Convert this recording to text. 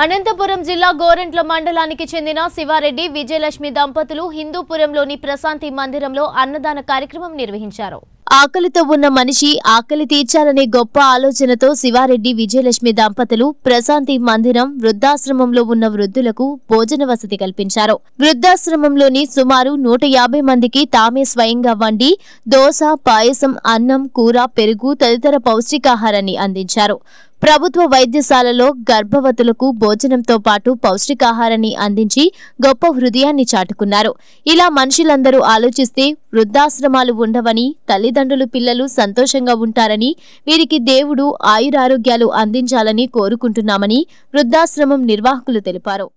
అనంతపురం జిల్లా గోరెంట్ల మండలానికి చెందిన శివారెడ్డి విజయలక్ష్మి దంపతులు హిందూపురంలోని ప్రశాంతి మందిరంలో అన్నదాన కార్యక్రమం నిర్వహించారు. ఆకలితో ఉన్న మనిషి ఆకలి తీర్చాలనే గొప్ప ఆలోచనతో శివారెడ్డి విజయలక్ష్మి దంపతులు ప్రశాంతి మందిరం వృద్ధాశ్రమంలో ఉన్న వృద్ధులకు భోజన వసతి కల్పించారు. వృద్ధాశ్రమంలోని సుమారు నూట యాభై మందికి తామే స్వయంగా వండి దోశ పాయసం అన్నం కూర పెరుగు తదితర పౌష్టికాహారాన్ని అందించారు. ప్రభుత్వ వైద్యశాలలో గర్భవతులకు భోజనంతో పాటు పౌష్టికాహారాన్ని అందించి గొప్ప హృదయాన్ని చాటుకున్నారు. ఇలా మనుషులందరూ ఆలోచిస్తే వృద్ధాశ్రమాలు ఉండవని తల్లిదండ్రులు పిల్లలు సంతోషంగా ఉంటారని వీరికి దేవుడు ఆయురారోగ్యాలు అందించాలని కోరుకుంటున్నామని వృద్ధాశ్రమం నిర్వాహకులు తెలిపారు.